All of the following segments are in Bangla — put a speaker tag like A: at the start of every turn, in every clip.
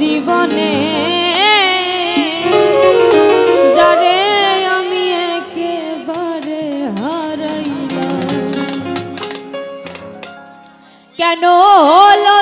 A: জীবনে। যারে আমি একেবারে হারাইলাম। কেন হলো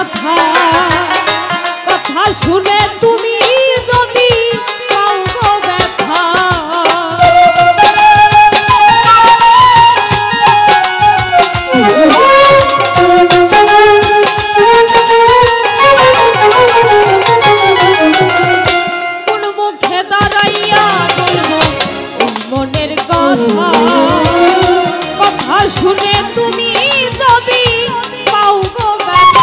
A: কথা কথা শুনে তুমি কথা। কথা শুনে তুমি